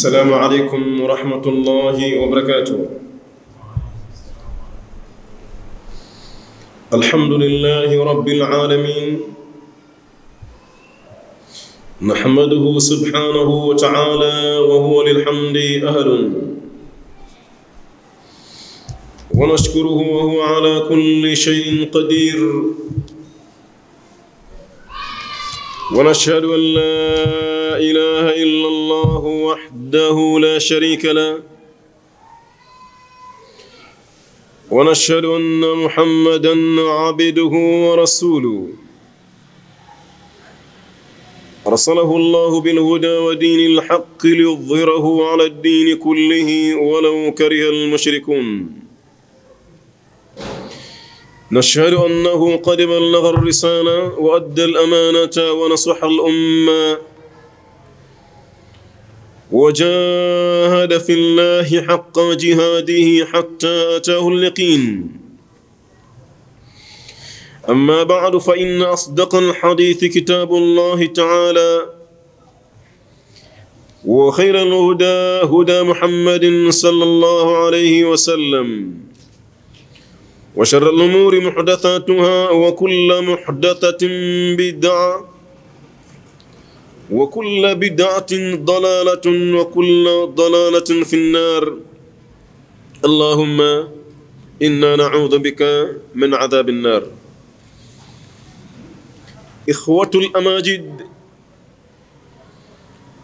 السلام عليكم ورحمة الله وبركاته. الحمد لله رب العالمين. نحمده سبحانه وتعالى وهو للحمد أهل. ونشكره وهو على كل شيء قدير. ونشهد أن لا إله إلا الله وحده لا شريك له. ونشهد أن محمدا عبده ورسوله. أرسله الله بالهدى ودين الحق ليظهره على الدين كله ولو كره المشركون. نشهد أنه قد بلغ الرسالة وأدى الأمانة ونصح الأمة. وجاهد في الله حق جهاده حتى أتاه اليقين. أما بعد فإن أصدق الحديث كتاب الله تعالى وخير الهدى هدى محمد صلى الله عليه وسلم. وشر الأمور محدثاتها وكل محدثة بدعة وكل بدعة ضلالة وكل ضلالة في النار. اللهم إنا نعوذ بك من عذاب النار. إخوة الأماجد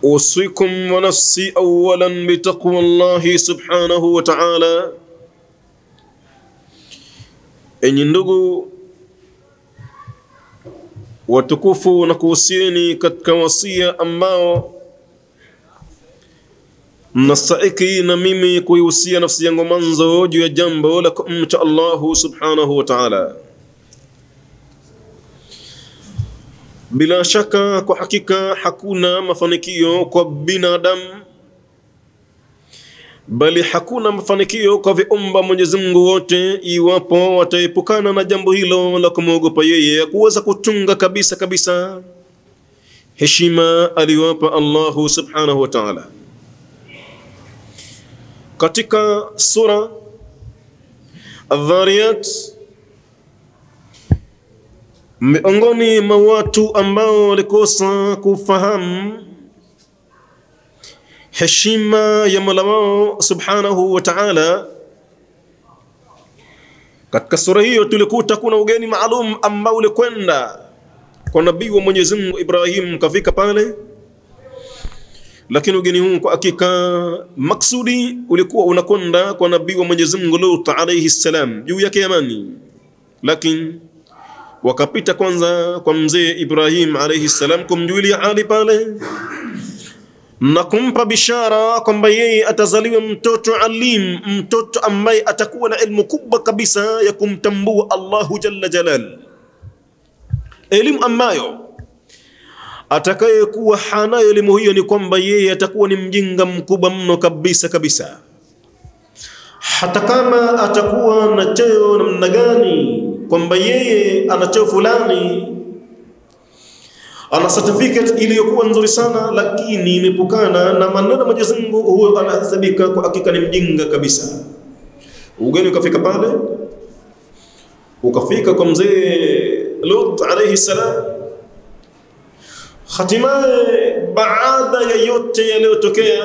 أوصيكم ونفسي أولا بتقوى الله سبحانه وتعالى. Enyi ndugu watukufu na kuhusieni katika wasia ambao mnastahiki na mimi kuihusia nafsi yangu mwanzo juu ya jambo la kumcha Allahu subhanahu wa ta'ala. Bila shaka, kwa hakika hakuna mafanikio kwa binadamu bali hakuna mafanikio kwa viumba Mwenyezi Mungu wote iwapo wataepukana na jambo hilo la kumwogopa yeye, kuweza kutunga kabisa kabisa heshima aliyowapa Allahu subhanahu wa ta'ala. Katika sura Adh-Dhariyat, miongoni mwa watu ambao walikosa kufahamu heshima ya Mola wao subhanahu wa ta'ala. Katika sura hiyo tulikuta kuna ugeni maalum ambao ulikwenda kwa nabii wa Mwenyezi Mungu Ibrahim, kafika pale, lakini ugeni huu kwa hakika maksudi ulikuwa unakwenda kwa nabii wa Mwenyezi Mungu Lut alayhi salam, juu yake amani, lakini wakapita kwanza kwa mzee Ibrahim alayhi salam kumjulia hali pale na kumpa bishara kwamba yeye atazaliwa mtoto alim, mtoto ambaye atakuwa na elimu kubwa kabisa ya kumtambua Allahu jalla jalal, elimu ambayo atakayekuwa hanayo elimu hiyo ni kwamba yeye atakuwa ni mjinga mkubwa mno kabisa kabisa, hata kama atakuwa na cheo namna gani, kwamba yeye ana cheo fulani ana certificate iliyokuwa nzuri sana, lakini imepukana na maneno ya Mwenyezi Mungu, huyo anahesabika kwa hakika ni mjinga kabisa. Ugeni ukafika pale, ukafika kwa mzee Lut alayhi salam. Hatimaye baada ya yote yaliyotokea,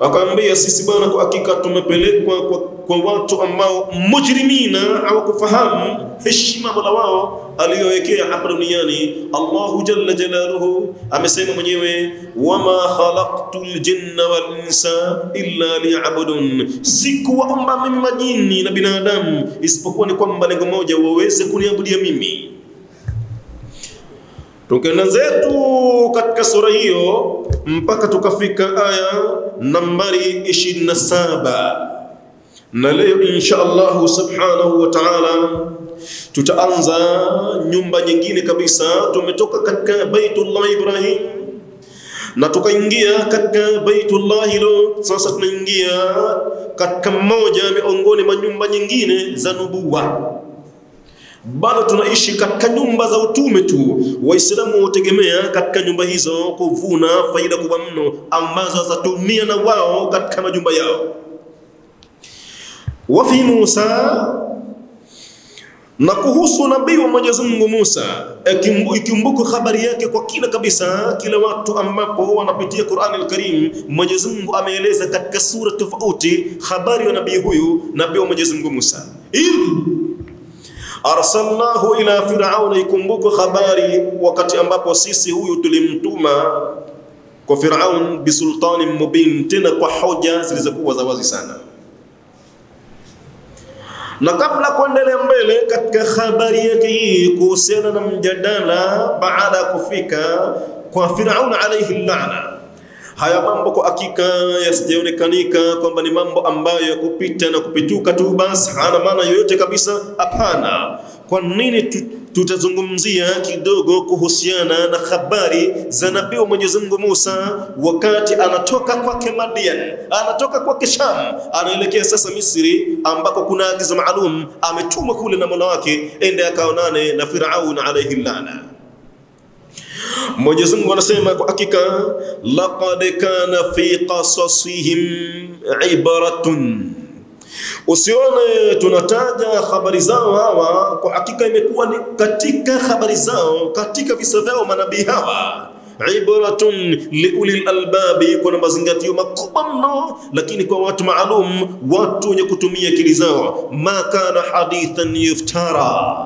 akaambia sisi bwana, kwa hakika tumepelekwa kwa, kwa watu ambao mujrimina hawakufahamu heshima Mola wao aliyowekea hapa duniani. Allahu jalla jalaluhu amesema mwenyewe, wama khalaqtul jinna wal insa illa liya'budun, sikuwaumba mimi majini na binadamu isipokuwa ni kwamba lengo moja, waweze kuniabudia mimi. Tukaenda zetu katika sura hiyo mpaka tukafika aya nambari 27 na leo insha Allahu subhanahu wa ta'ala tutaanza nyumba nyingine kabisa. Tumetoka katika Baitullah Ibrahim na tukaingia katika Baitullah hilo, sasa tunaingia katika mmoja miongoni mwa nyumba nyingine za nubuwa. Bado tunaishi katika nyumba za utume tu. Waislamu hutegemea katika nyumba hizo kuvuna faida kubwa mno ambazo watatumia na wao katika majumba yao. wa fi Musa na kuhusu nabii wa Mwenyezi Mungu Musa, ikimbukwa habari yake kwa kina kabisa, kila watu ambapo wanapitia Qur'an al-Karim, Mwenyezi Mungu ameeleza katika sura tofauti habari ya nabii huyu, nabii wa Mwenyezi Mungu Musa. Ili arsalnahu ila Firauna, ikumbuke habari wakati ambapo sisi huyu tulimtuma kwa Firaun bisultani mubin, tena kwa hoja zilizokuwa za wazi sana. Na kabla kuendelea mbele katika habari yake hii kuhusiana na mjadala baada ya kufika kwa Firaun alayhi laana, haya mambo kwa hakika yasijaonekanika kwamba ni mambo ambayo ya kupita na kupituka tu basi, hana maana yoyote kabisa. Hapana. Kwa nini tutazungumzia kidogo kuhusiana na habari za nabii Mwenyezi Mungu Musa wakati anatoka kwake Madian, anatoka kwake Sham, anaelekea sasa Misri, ambako kuna agizo maalum ametumwa kule na Mola wake, ende akaonane na Firaun alayhi laana. Mwenyezi Mungu anasema kwa hakika, laqad kana fi qasasihim ibaratun, Usione tunataja habari zao hawa, kwa hakika imekuwa ni katika habari zao, katika visa vyao manabii hawa. Ibratun liulil albabi, kuna mazingatio makubwa mno, lakini kwa watu maalum, watu wenye kutumia akili zao. Ma kana hadithan yuftara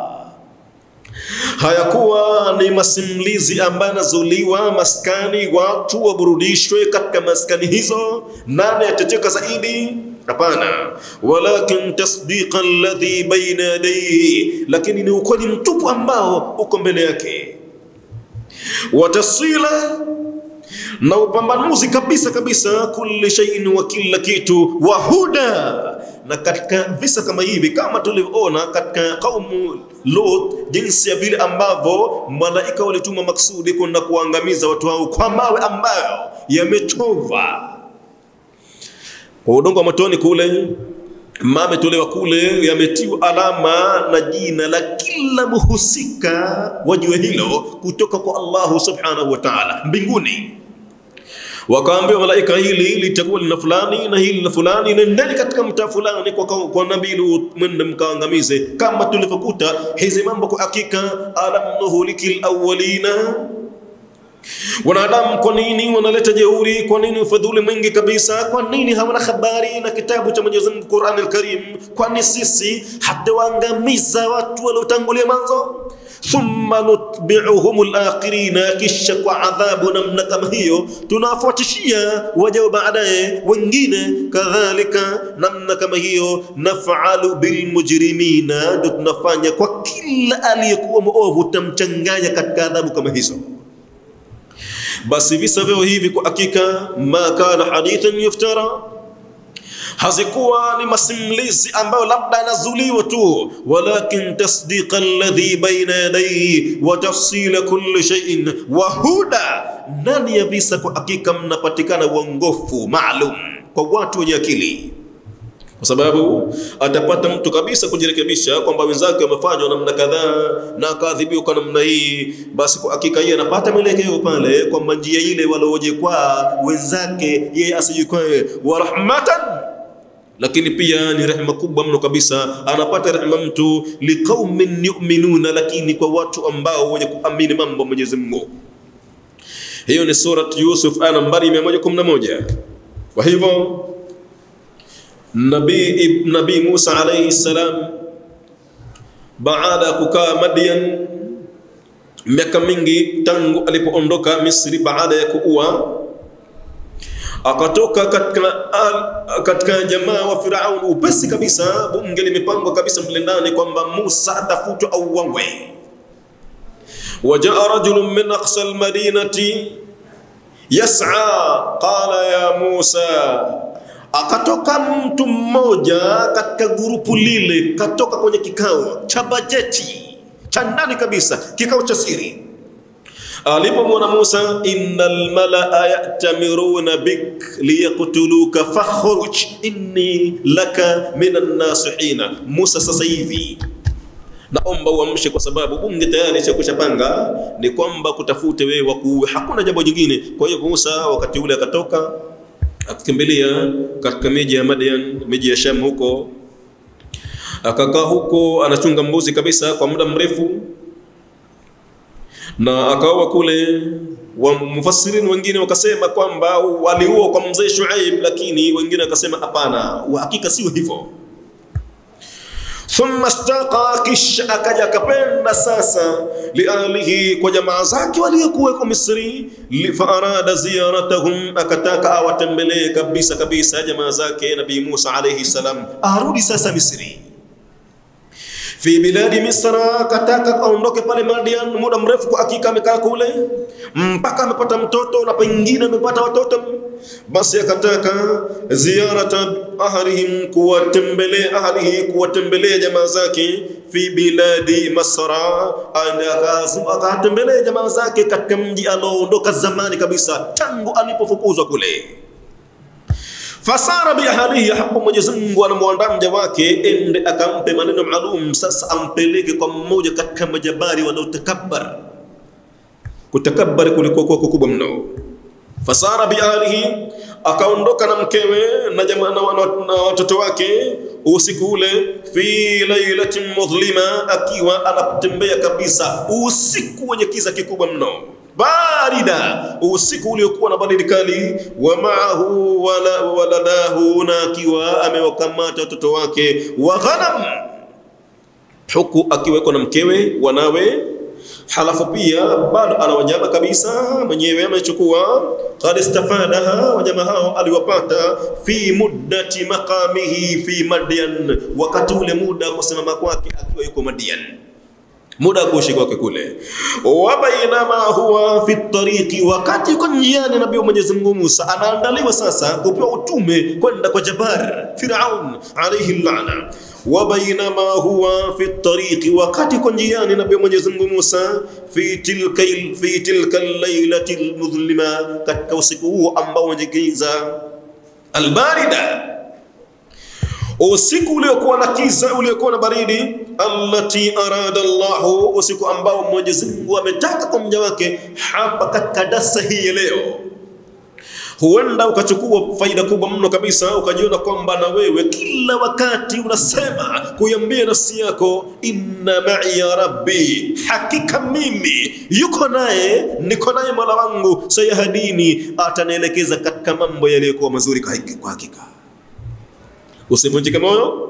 hayakuwa ni masimulizi ambayo yanazuliwa maskani, watu waburudishwe katika maskani hizo. Nani ateteka zaidi? Hapana, walakin tasdiqa alladhi baina yadayhi, lakini ni ukweli mtupu ambao uko mbele yake, watasila na upambanuzi kabisa kabisa, kulli shay'in wa kila kitu, wa huda. Na katika visa kama hivi, kama tulivyoona katika kaumu Lut, jinsi ya vile ambavyo malaika walituma maksudi kwenda kuangamiza watu hao kwa mawe ambayo yamechova kwa udongo wa matoni kule, mame tolewa kule, yametiwa alama na jina la kila muhusika wa jua hilo kutoka kwa Allahu subhanahu wa ta'ala mbinguni. Wakaambiwa malaika, hili litakuwa lina fulani na hili na fulani, nendeni katika mtaa fulani kwa, kwa nabii Lut, mwende mkaangamize, kama tulivyokuta hizi mambo. Kwa hakika, alam nuhlikil awwalina Wanadamu kwa nini wanaleta jeuri? Kwa nini ufadhuli mwingi kabisa? Kwa nini hawana habari na kitabu cha Mwenyezi Mungu Qur'an al-Karim? Kwani sisi hatuwaangamiza watu waliotangulia mwanzo? Thumma nutbi'uhum al-akhirina, kisha kwa adhabu namna kama hiyo tunawafuatishia wajao baadaye wengine. Kadhalika namna kama hiyo naf'alu bilmujrimina, ndio tunafanya kwa kila aliyekuwa muovu, tutamchanganya katika adhabu kama hizo. Basi visa vyao hivi kwa hakika, ma kana hadithan yuftara, hazikuwa ni masimulizi ambayo labda yanazuliwa tu, walakin tasdiqa alladhi baina yadayhi wa tafsila kulli shay'in wa huda. Ndani ya visa kwa hakika mnapatikana uongofu maalum kwa watu wenye akili kwa sababu atapata mtu kabisa kujirekebisha kwamba wenzake wamefanywa namna kadhaa na akaadhibiwa kwa namna hii, basi kwa hakika yeye anapata mwelekeo pale kwamba njia ile waliojikwaa wenzake yeye asijikwae, wa rahmatan, lakini pia ni rehema kubwa mno kabisa, anapata rehema mtu liqaumin yu'minuna, lakini kwa watu ambao wenye kuamini mambo Mwenyezi Mungu. Hiyo ni surat Yusuf aya nambari 111. Kwa hivyo Nabii Nabii Musa alayhi salam baada ya kukaa Madian miaka mingi tangu alipoondoka Misri baada ya kuua, akatoka katika, katika jamaa wa Firaun upesi kabisa. Bunge limepangwa kabisa mle ndani kwamba Musa atafutwa au wawe. Wajaa rajulun min aqsa almadinati yas'a qala ya Musa Akatoka mtu mmoja katika gurupu lile, katoka kwenye kikao cha bajeti cha ndani kabisa, kikao cha siri. Alipomwona Musa, innal malaa yatamiruna bik liyaqtuluka fakhruj inni laka minan nasihina. Musa sasa hivi naomba uamshe, kwa sababu bunge tayari chakushapanga ni kwamba kutafute wewe wakuue, hakuna jambo jingine. Kwa hiyo Musa wakati ule akatoka akakimbilia katika miji ya Madian, miji ya Sham huko, akakaa huko anachunga mbuzi kabisa kwa muda mrefu, na akaoa kule. Wa mufassirin wengine wakasema kwamba waliua kwa mzee Shuaib, lakini wengine wakasema hapana, uhakika sio hivyo. ثم استقى كش أكجا كبين نساسا لأهله وجماعة زاكي وليكوكو مصري فأراد زيارتهم أكتاك أواتن بلي كبيسة كبيسة جماعة زاكي نبي موسى عليه السلام. أرودي ساسا مصري. Fi biladi Misra, kataka aondoke pale Madian. Muda mrefu kwa hakika amekaa kule mpaka amepata mtoto na pengine amepata watoto, basi akataka ziyarata ahlihim, kuwatembelea ahlihi, kuwatembelea jamaa zake fi biladi Masra, akatembelea jamaa zake katika mji aloondoka zamani kabisa, tangu alipofukuzwa kule fasara biahalihi, hapo Mwenyezi Mungu anamwandaa mja wake ende akampe maneno maalum. Sasa ampeleke kwa mmoja katika majabari wanaotakabbar. Kutakabari kulikuwa kwa kukubwa mno. Fasara biahalihi, akaondoka na mkewe na jamaa na watoto wake usiku ule, fi lailatin mudhlima, akiwa anatembea kabisa usiku wenye kiza kikubwa mno barida, usiku uliokuwa na baridi kali. Wa maahu wala waladahu, na akiwa amewakamata watoto wake. Wa ghanam, huku akiweko na mkewe wanawe. Halafu pia bado ana wanyama kabisa, mwenyewe amechukua. Qad istafadaha, wanyama hao aliwapata fi muddati maqamihi fi Madyan, wakati ule muda kusimama kwake akiwa yuko Madian muda kuishi kwake kule. wa bainama huwa fi tariqi, wakati yuko njiani, nabii Mwenyezi Mungu Musa anaandaliwa sasa kupewa utume kwenda kwa Jabar Firaun alayhi lana. wa bainama huwa fi tariqi, wakati yuko njiani, nabii Mwenyezi Mungu Musa fi tilka fi tilka lailati almudhlima, katika usiku huo ambao wenye giza albarida usiku uliokuwa na kiza uliokuwa na baridi, allati arada Allahu, usiku ambao Mwenyezi Mungu ametaka kwa mja wake. Hapa katika darsa hii ya leo, huenda ukachukua faida kubwa mno kabisa, ukajiona kwamba na wewe kila wakati unasema kuiambia nafsi yako, inna ma'iya rabbi, hakika mimi yuko naye, niko naye mola wangu, sayahdini, atanielekeza katika mambo yaliyokuwa mazuri kwa hakika Usivunjike moyo.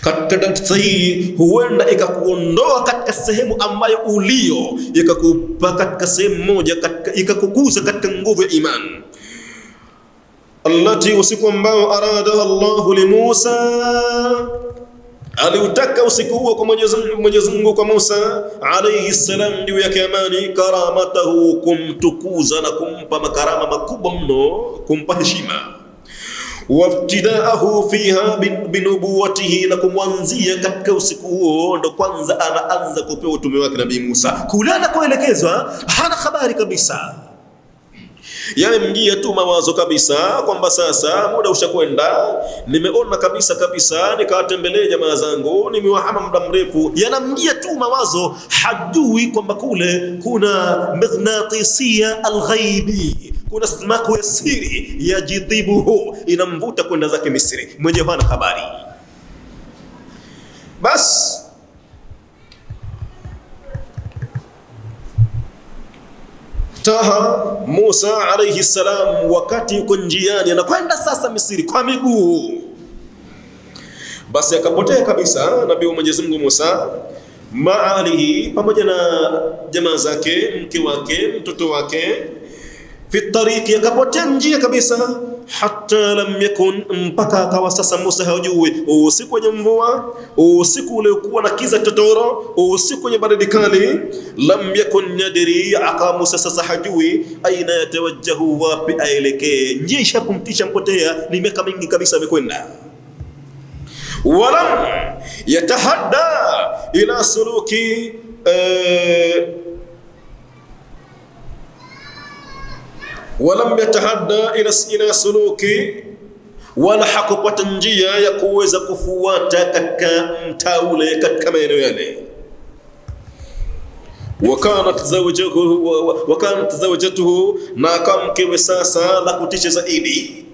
Katika darsa hii huenda ikakuondoa katika sehemu ambayo ulio, ikakupa katika sehemu moja, ikakukuza katika nguvu ya imani. Allati, usiku ambao arada Allahu li Musa, aliutaka usiku huo kwa Mwenyezi Mungu kwa Musa alayhi salam, juu yake amani, karamatahu, kumtukuza na kumpa makarama makubwa mno, kumpa heshima wabtidaahu fiha binubuwatihi, na kumwanzia katika usiku huo ndo kwanza anaanza kupewa utume wake Nabii Musa. Kule anakoelekezwa hana habari kabisa, yamemjia tu mawazo kabisa kwamba sasa muda ushakwenda, nimeona kabisa kabisa nikawatembelee jamaa zangu, nimewahama muda mrefu. Yanamjia tu mawazo, hajui kwamba kule kuna mighnatisia alghaibi kuna smaku ya siri ya jidhibuhu inamvuta kwenda zake Misri, mwenyewe hana habari. Basi taha Musa alayhi salam, wakati yuko njiani anakwenda sasa Misri kwa miguu, basi akapotea kabisa nabii wa Mwenyezi Mungu Musa maalihi, pamoja na jamaa zake, mke wake, mtoto wake fi tariqi, akapotea njia kabisa. Hata lam yakun, mpaka akawa sasa Musa hajui usiku wenye mvua, usiku uliokuwa na kiza totoro, usiku wenye baridi kali. Lam yakun yadri, akawa Musa sasa hajui aina yatawajjahu, wapi aelekee. Njia ishakumtisha mpotea, ni miaka mingi kabisa amekwenda walam yatahadda ila suluki eh, walam yatahadda ila, ila suluki wala hakupata njia ya kuweza kufuata katika mtaa ule, katika maeneo yale. wakanat zawjatuhu wakanat zawjatuhu, na akawa sasa la kutisha zaidi,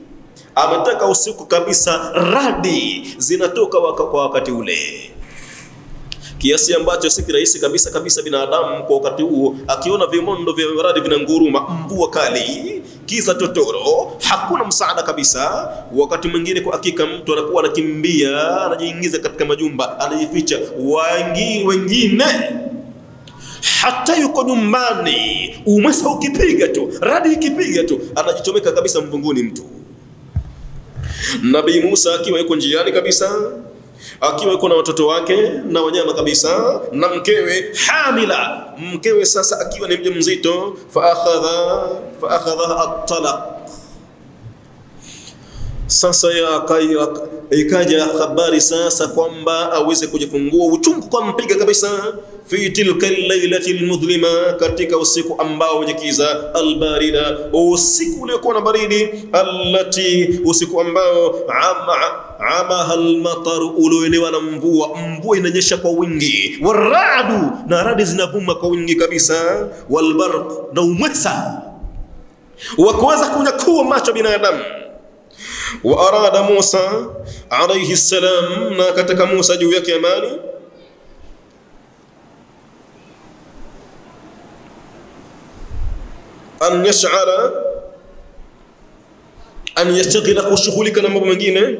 ametaka usiku kabisa, radi zinatoka kwa wakati ule kiasi ambacho si kirahisi kabisa kabisa binadamu kwa wakati huo akiona vimondo vya radi vinanguruma, mvua kali, kiza totoro, hakuna msaada kabisa. Wakati mwingine kwa hakika mtu anakuwa anakimbia, anajiingiza katika majumba, anajificha. Wengine hata yuko nyumbani, umwesa ukipiga tu, radi ikipiga tu, anajichomeka kabisa mvunguni mtu. Nabii Musa akiwa yuko njiani kabisa akiwa kuna na watoto wake na wanyama kabisa na mkewe hamila, mkewe sasa akiwa ni mjamzito, fa akhadha fa akhadha at-talaq. Sasa ikaja habari sasa kwamba aweze kujifungua, uchungu kwa mpiga kabisa, fi tilka al-lailati al-mudhlima, katika usiku ambao wenye kiza, albarida, usiku uliokuwa na baridi, allati, usiku ambao ama amaha almatar, ulioelewa na mvua. Mvua inanyesha kwa wingi, waradu, na radi zinavuma kwa wingi kabisa, walbarq, na umwesa wa kuweza kunyakua macho binadamu. Wa arada Musa alayhi salam, na kataka Musa juu yake amani an yash'ala an yashtagila kushughulika na mambo mengine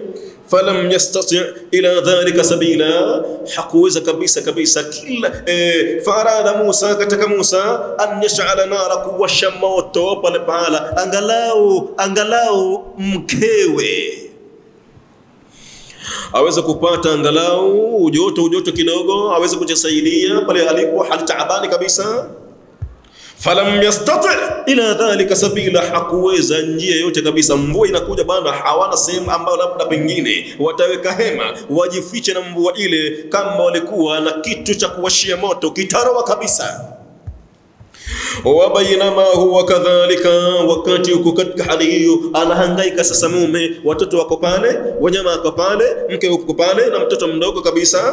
falam yastati ila dhalika sabila, hakuweza kabisa kabisa kila e, farada Musa, kataka Musa an yash'ala nara, kuwasha moto pale pahala, angalau angalau mkewe. Aweze kupata angalau ujoto ujoto kidogo, aweze kujisaidia pale alipo hali taabani kabisa falam yastati ila dhalika sabila, hakuweza njia yote kabisa. Mvua inakuja bana, hawana sehemu ambayo labda pengine wataweka hema wajifiche na mvua ile, kama walikuwa na kitu cha kuwashia moto kitaroa kabisa. وبينما هو كذلك وقت يكو كتك حليو أنا هنغيك سسمومي وتتو أكو بالي ونما أكو بالي مك أكو بالي نم تتم دوكو كبيسا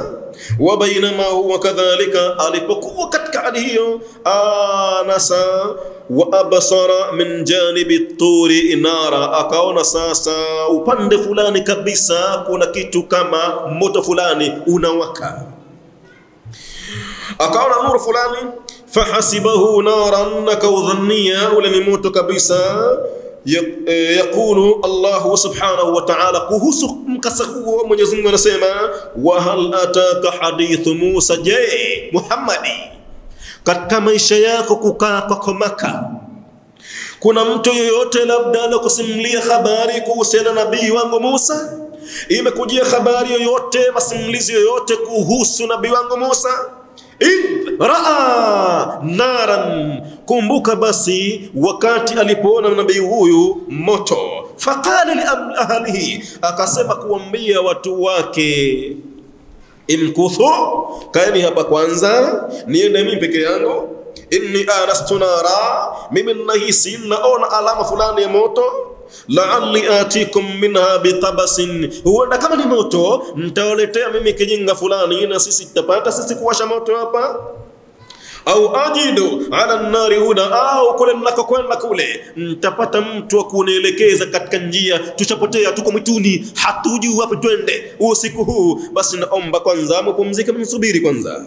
وبينما هو كذلك ألي بكو كتك حليو أنا سا وأبصر من جانب الطور إنارا أكو نساسا وبند فلاني كبيسا كنا كتو كما موت فلاني unawaka akaona nuru fulani fahasibahu naran, akaudhania ule ni moto kabisa. Yaqulu Allahu subhanahu wa ta'ala, kuhusu mkasa huo Mwenyezi Mungu anasema, wa hal ataka hadithu Musa, je, Muhammadi, katika maisha yako kukaa kwako Maka kuna mtu yoyote labda anakusimulia habari kuhusiana na nabii wangu Musa? Imekujia habari yoyote, masimulizi yoyote kuhusu nabii wangu Musa? Raa naran, kumbuka basi wakati alipoona nabii huyu moto. Faqala li ahlihi, akasema kuambia watu wake, imkuthu, kaeni hapa kwanza, niende mimi peke yangu. Inni anastu nara, mimi nahisi naona alama fulani ya moto la'alli atikum minha bitabasin, huenda kama ni moto mtawaletea mimi kijinga fulani, na sisi tutapata sisi kuwasha moto hapa au ajidu ala nari huda, au kule mnakokwenda kule mtapata mtu wa kunielekeza katika njia. Tushapotea, tuko mwituni, hatujui wapi twende usiku huu. Basi naomba kwanza mpumzike, msubiri kwanza.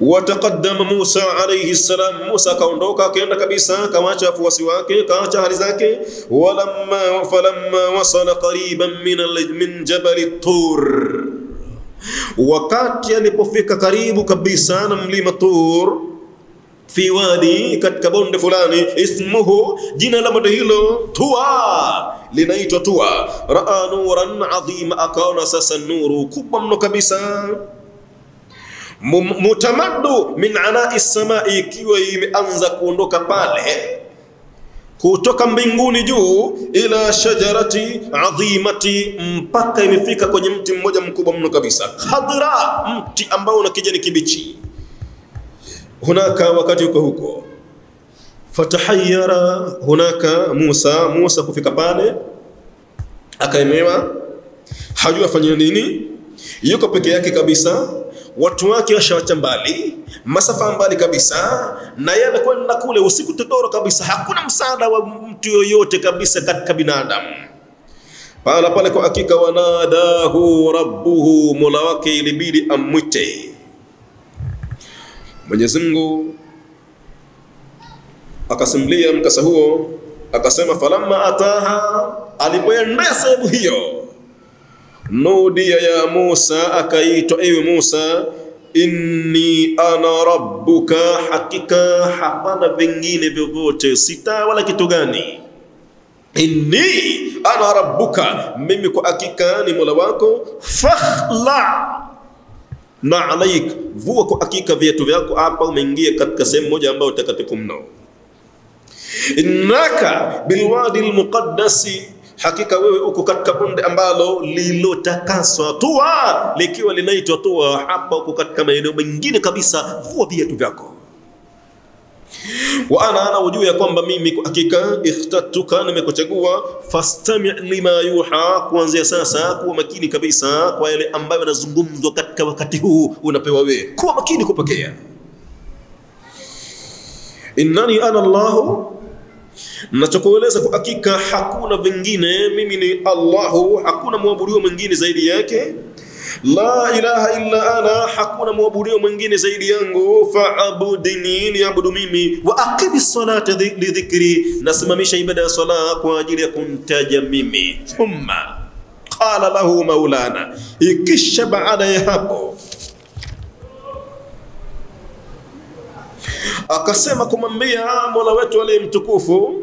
وتقدم موسى عليه السلام. موسى كوندوكا كين كبيسا كما شاف وسواك كما شاف ولما فلما وصل قريبا من من جبل الطور. وقات يعني يلي بوفيكا قريب كبيسا نملي مطور. في وادي كت كبوند فلاني اسمه جنا لمدهيلو توا. لنيتو توا. رأى نورا عظيم أكون سس النور كبم كبيسا. Mutamaddu min anai samai, ikiwa imeanza kuondoka pale kutoka mbinguni juu, ila shajarati adhimati, mpaka imefika kwenye mti mmoja mkubwa mno kabisa, khadra, mti ambao una kijani kibichi. Hunaka, wakati uko huko, fatahayara hunaka Musa, Musa kufika pale akaemewa, hajui afanye nini, yuko peke yake kabisa, watu wake washawacha mbali, masafa mbali kabisa, na yeye amekwenda kule usiku totoro kabisa, hakuna msaada wa mtu yoyote kabisa katika binadamu. Pala pale kwa hakika, wanadahu rabbuhu, mola wake ilibidi amwite. Mwenyezi Mungu akasimulia mkasa huo, akasema falamma ataha, alipoendea sehemu hiyo nudia ya Musa, akaitwa ewe Musa, inni ana rabbuka, hakika hapana vingine vyovyote, sita wala kitu gani. Inni ana rabbuka, mimi kwa hakika ni mola wako. Fakhla na alaik, vua kwa hakika viatu vyako, hapa umeingia katika sehemu moja ambayo takatifu mno. Innaka bilwadi almuqaddasi hakika wewe uko katika bonde ambalo lilotakaswa, tua, likiwa linaitwa tua. Hapa uko katika maeneo mengine kabisa, vua viatu vyako. Wa ana ana ujue ya kwamba mimi hakika ikhtatuka, nimekuchagua. Fastami lima yuha, kuanzia sasa kuwa makini kabisa kwa yale ambayo yanazungumzwa katika wakati huu unapewa wewe, kuwa makini kupokea. Innani ana Allahu Nachokueleza kwa hakika hakuna vingine, mimi ni Allahu, hakuna mwabudiwa mwingine zaidi yake. La ilaha illa ana, hakuna mwabudiwa mwingine zaidi yangu. Faabudini, niabudu mimi. Wa aqimi salata lidhikri, nasimamisha ibada ya sala kwa ajili ya kumtaja mimi. Thumma qala lahu maulana, ikisha baada ya hapo akasema kumwambia mola wetu aliye mtukufu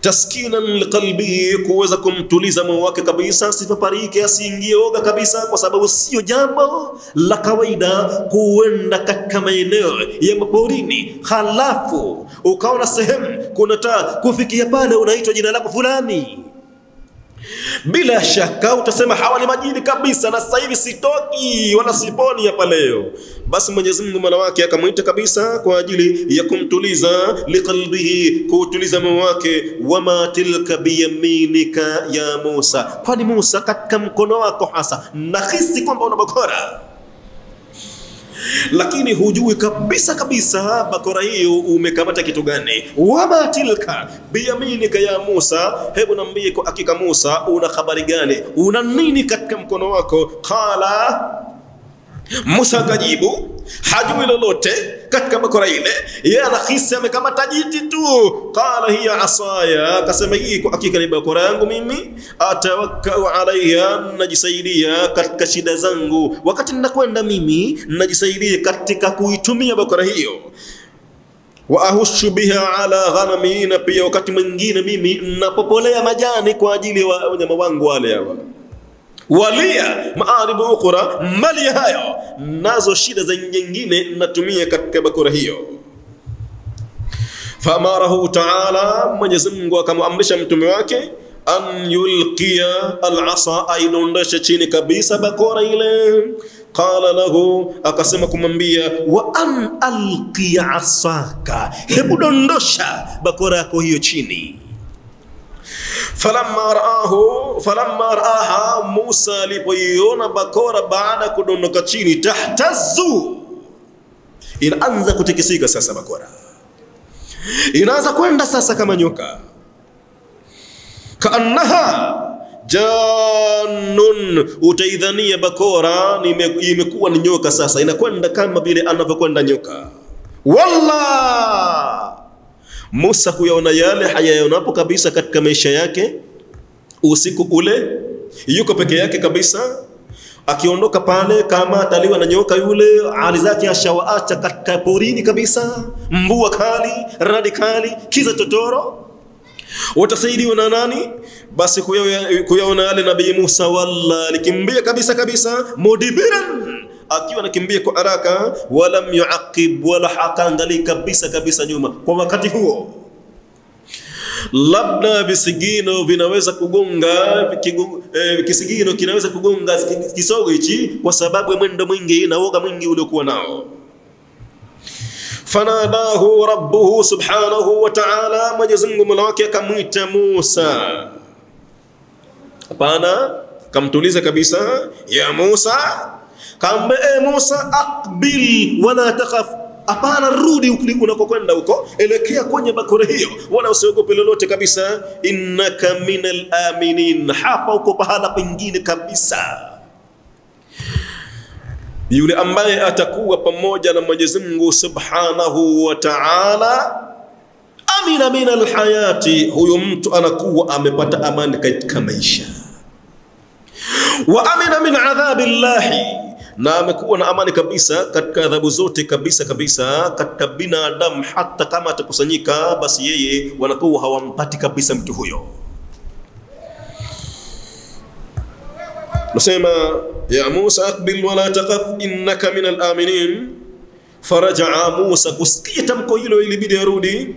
taskinan liqalbihi, kuweza kumtuliza moyo wake kabisa, sipaparike, asiingie oga kabisa, kwa sababu sio jambo la kawaida kuenda katika maeneo ya maporini, halafu ukaona sehemu kuna taa, kufikia pale unaitwa jina lako fulani bila shaka utasema hawa ni majini kabisa, na sasa hivi sitoki wala siponi hapa leo. Basi Mwenyezi Mungu mola wake akamwita kabisa kwa ajili ya kumtuliza liqalbihi, kuutuliza moyo wake. Wama tilka biyaminika ya Musa, kwani Musa katika mkono wako hasa nahisi kwamba una bakora lakini hujui kabisa kabisa bakora hiyo umekamata kitu gani. Wama tilka biyaminika ya Musa, hebu niambie kwa hakika Musa, una habari gani? Una nini katika mkono wako? Qala Musa akajibu hajui lolote katika bakora ile, yeye anahisi amekamata jiti tu. Qala hiya asaya, akasema hii kwa hakika ni bakora yangu mimi, atawakkau alaiha, najisaidia katika shida zangu. Wakati ninakwenda mimi najisaidia katika kuitumia bakora hiyo. Wa ahushu biha ala ghanami, na pia wakati mwingine mimi napopolea majani kwa ajili ya wanyama wangu wale hawa walia maaribu ukhra, mbali ya hayo nazo shida za nyingine natumia katika bakora hiyo. Faamarahu taala, Mwenyezi Mungu akamwamrisha mtume wake an yulqiya alasa, aidondoshe chini kabisa bakora ile. Qala lahu, akasema kumwambia, wa an alqiya asaka, hebu dondosha bakora yako hiyo chini falamma raahu falamma raaha, Musa alipoiona bakora baada kudondoka chini, tahtazu, inaanza kutikisika sasa. Bakora inaanza kwenda sasa kama nyoka, kaannaha jannun, utaidhania bakora imekuwa ni nyoka sasa, inakwenda kama vile anavyokwenda nyoka. Wallah Musa kuyaona yale hayayonapo kabisa katika maisha yake. Usiku ule yuko peke yake kabisa, akiondoka pale, kama ataliwa na nyoka yule, hali zake ashawaacha katika porini kabisa. Mvua kali, radi kali, kiza totoro, watasaidiwa na nani? Basi kuyaona yale Nabii Musa, walla alikimbia kabisa kabisa, mudibiran akiwa anakimbia kwa haraka, walam yuaqib, wala hakaangalii kabisa kabisa nyuma. Kwa wakati huo, labda visigino vinaweza kugonga eh, kisigino kinaweza kugonga kisogo hichi kwa sababu ya mwendo mwingi na woga mwingi uliokuwa nao. Fanadahu rabbuhu subhanahu wa ta'ala, Mwenyezi Mungu mola wake akamwita Musa hapana kamtuliza kabisa ya Musa kambe e Musa aqbil wala takhaf. Hapana rudi unakokwenda huko elekea kwenye bakora hiyo. Wala usiogope lolote kabisa. Innaka minal aminin. Hapa uko pahala pengine kabisa. Yule ambaye atakuwa pamoja na Mwenyezi Mungu Subhanahu wa Ta'ala amina min alhayati huyo mtu anakuwa amepata amani katika maisha. Wa amina min adhabi llahi na amekuwa na amani kabisa katika adhabu zote kabisa kabisa katika binadamu hata kama atakusanyika basi yeye wanakuwa hawampati kabisa mtu huyo. Nasema ya Musa aqbil wala taqaf innaka min al-aminin farajaa Musa kusikia tamko hilo ilibidi arudi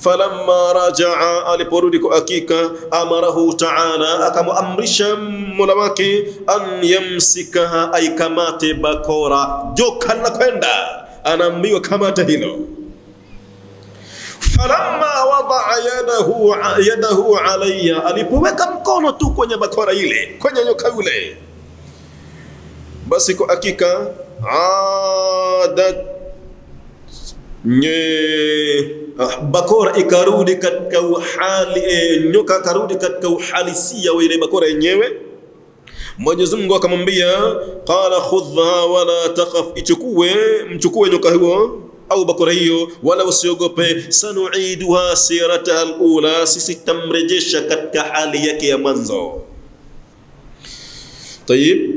falamma rajaa aliporudi kwa hakika amarahu taala akamwamrisha mola wake an yamsikaha aikamate bakora. Joka linakwenda, kwenda anaambiwa kamata hilo. Falamma wadaa yadahu, yadahu alaya, alipoweka mkono tu kwenye bakora ile kwenye nyoka yule. Basi kwa hakika adat nye ah, bakora ikarudi katika uhali e, nyoka akarudi katika uhalisia wa ile bakora yenyewe Mwenyezi Mungu akamwambia qala khudha wala takhaf, ichukue mchukue nyoka huo au bakora hiyo, wala usiogope. Sanuiduha sirataha alula, sisi tamrejesha katika hali yake ya mwanzo. Tayib,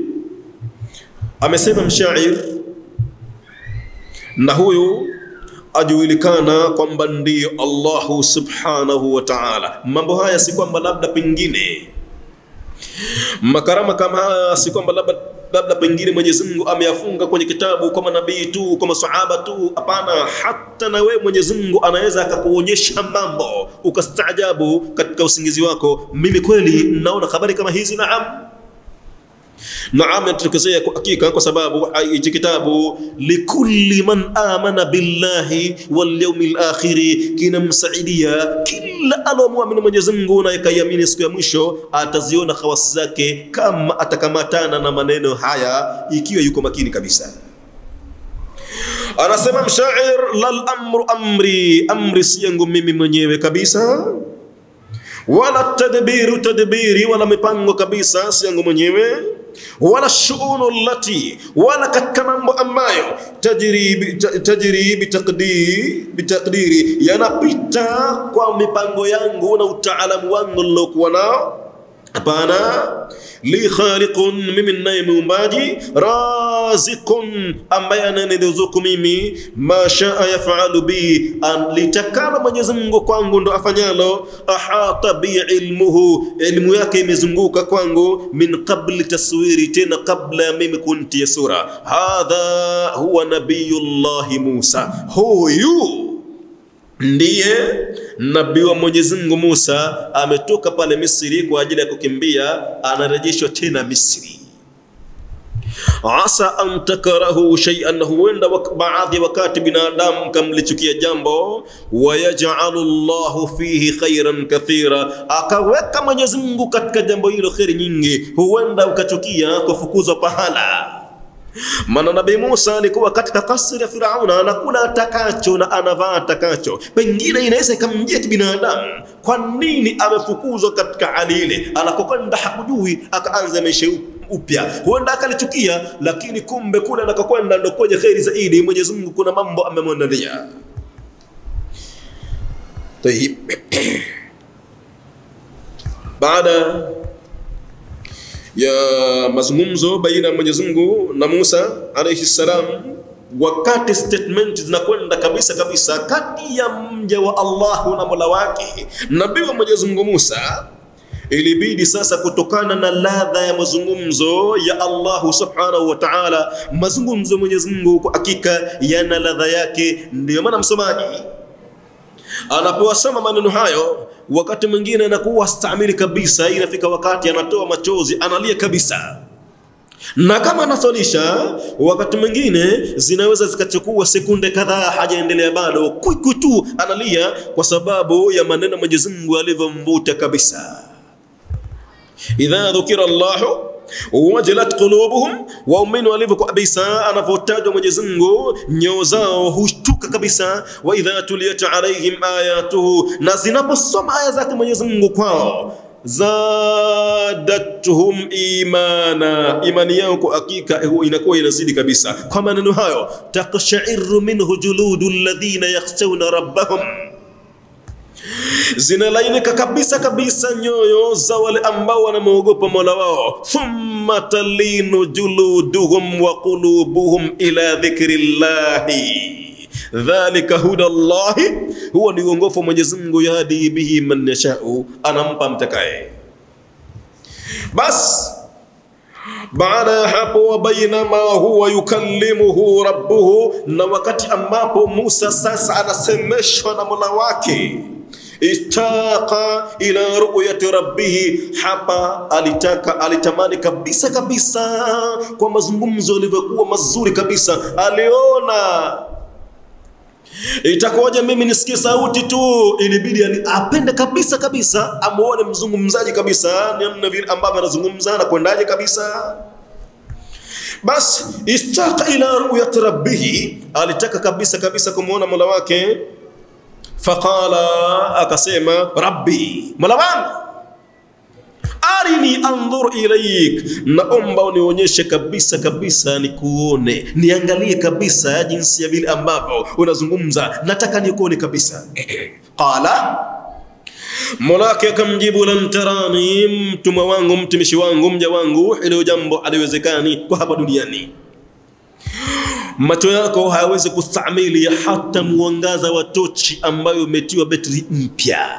amesema mshair na huyu ajulikana kwamba ndiyo Allahu subhanahu wa ta'ala. Mambo haya si kwamba labda pengine makarama kama haya si kwamba labda labda pengine Mwenyezi Mungu ameyafunga kwenye kitabu kwa manabii tu, kwa masahaba tu. Hapana, hata na wewe Mwenyezi Mungu anaweza akakuonyesha mambo ukastaajabu katika usingizi wako. Mimi kweli naona habari kama hizi, naam Naam, natutokezea kwa hakika, kwa sababu hichi kitabu likulli man amana billahi wal yawmil akhiri, kinamsaidia kila alomwamini Mwenyezi Mungu na ikaiamini siku ya mwisho, ataziona khawasi zake kama atakamatana na maneno haya, ikiwa yuko makini kabisa. Anasema mshair, lal amru amri, amri si yangu mimi mwenyewe kabisa wala tadbiru tadbiri, wala mipango kabisa si yangu mwenyewe wala shuunu lati, wala katika mambo ambayo tajri tajri bitaqdiri bitaqdiri, yanapita kwa mipango yangu na utaalamu wangu nilokuwa nao. Hapana, li khaliqun, mimi ninaye muumbaji, raziqun, ambaye ananiruzuku mimi, mashaa yafalu bi, litakalo Mwenyezi Mungu kwangu ndo afanyalo. Ahata bi ilmuhu, ilmu yake imezunguka kwangu, min qabli taswiri, tena kabla ya mimi kuntia sura. Hadha huwa nabiyullahi Musa, huyu ndiye nabii wa Mwenyezi Mungu Musa, ametoka pale Misri kwa ajili ya kukimbia, anarejeshwa tena Misri. Asa an takrahu shay'an, huenda wak baadhi ya wakati binadamu kamlichukia jambo, wayaj'alu Allahu fihi khairan kathira, akaweka Mwenyezi Mungu katika jambo hilo kheri nyingi. Huenda ukachukia kufukuzwa pahala maana Nabii Musa alikuwa katika kasri ya Firauna, anakula atakacho na anavaa atakacho. Pengine inaweza ikamjia kibinadamu, kwa nini amefukuzwa katika hali ile? Anakokwenda hakujui, akaanza maisha upya. Huenda akalichukia, lakini kumbe kule anakokwenda ndo kwenye kheri zaidi. Mwenyezi Mungu kuna mambo amemwandalia. Baada ya mazungumzo baina ya Mwenyezi Mungu na Musa alayhi salam, wakati statement zinakwenda kabisa kabisa kati ya mja wa Allahu na Mola wake, nabii wa Mwenyezi Mungu Musa, ilibidi sasa, kutokana na ladha ya mazungumzo ya Allahu subhanahu wa ta'ala, mazungumzo ya Mwenyezi Mungu kwa hakika yana ladha yake. Ndiyo maana msomaji anapowasoma maneno hayo wakati mwingine anakuwa stamili kabisa, inafika wakati anatoa machozi, analia kabisa. Na kama anasolisha wakati mwingine zinaweza zikachukua sekunde kadhaa, hajaendelea bado, kwiku tu analia kwa sababu ya maneno Mwenyezi Mungu alivyomvuta kabisa. idha dhukira Allahu wajilat qulubuhum, waumini walivyo kabisa, anavyotajwa Mwenyezi Mungu nyoo zao hushtuka kabisa. Wa idha tuliyat alaihim ayatuhu, na zinaposoma aya zake Mwenyezi Mungu kwao zadatuhum imana, imani yao kwa hakika inakuwa inazidi kabisa. Kwa maneno hayo, takshairu minhu juludu alladhina yakhshawna rabbahum zinalainika kabisa kabisa nyoyo za wale ambao wanamwogopa mola wao. thumma talinu juluduhum wa qulubuhum ila dhikri llahi dhalika huda llahi, huwa ni uongofu wa Mwenyezi Mungu, yahdi bihi man yashau, anampa mtakaye. Bas baada ya hapo, wa bainama huwa yukallimuhu rabbuhu, na wakati ambapo Musa sasa anasemeshwa na mola wake istaqa ila ru'yati rabbihi, hapa alitaka alitamani kabisa kabisa kwa mazungumzo yalivyokuwa mazuri kabisa, aliona itakuwaje mimi nisikie sauti tu, ilibidi apende kabisa kabisa amuone mzungumzaji kabisa, namna vile ambavyo anazungumza na kwendaje kabisa. basi istaqa ila ru'yati rabbihi, alitaka kabisa kabisa kumuona mola wake Faqala, akasema rabbi, mola wangu, arini andhur ilaik, naomba unionyeshe kabisa kabisa, nikuone, niangalie kabisa jinsi ya vile ambavyo unazungumza, nataka nikuone kabisa. Qala, mola akamjibu, lan tarani, mtumwa wangu, mtumishi wangu, mja wangu, hilo jambo haliwezekani kwa hapa duniani macho yako hayawezi kustamili hata mwangaza wa tochi ambayo umetiwa betri mpya.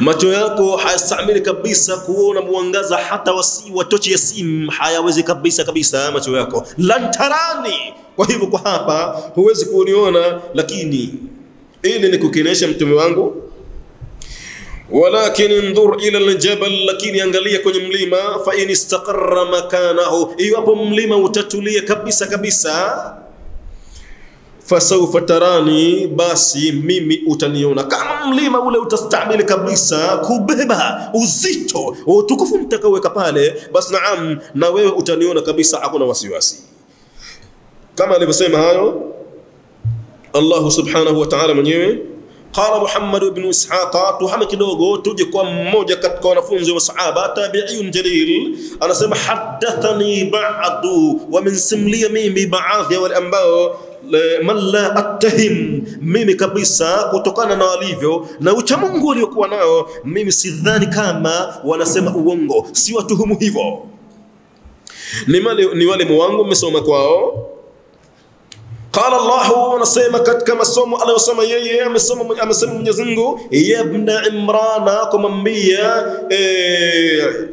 Macho yako hayastamili kabisa kuona mwangaza hata wasi wa tochi ya simu, hayawezi kabisa kabisa macho yako. Lantarani, kwa hivyo kwa hapa huwezi kuniona, lakini ili nikukinesha mtume wangu walakin ndhur ila aljabal, lakini angalia kwenye mlima. Fa in istaqarra makanahu, iwapo mlima utatulia kabisa kabisa, fasawfa tarani, basi mimi utaniona. Kama mlima ule utastahimili kabisa kubeba uzito wa utukufu mtakaweka pale, basi naam, na wewe utaniona kabisa, hakuna wasiwasi. Kama alivyosema hayo allah subhanahu wa ta'ala mwenyewe Qala Muhammad ibn Ishaqa, tuhame kidogo tuje kwa mmoja katika wanafunzi wa sahaba tabi'in jalil, anasema hadathani ba'du, wamensimulia mimi baadhi wal ambao man la attahim, mimi kabisa kutokana na walivyo na uchamungu waliokuwa nao, mimi sidhani kama wanasema uongo, si watuhumu hivyo. Ni wale ni wale wangu mmesoma kwao Qala Allahu, anasema katika masomo aliyosoma yeye, amesoma amesema Mwenyezi Mungu, ya ibn Imran, kumwambia e,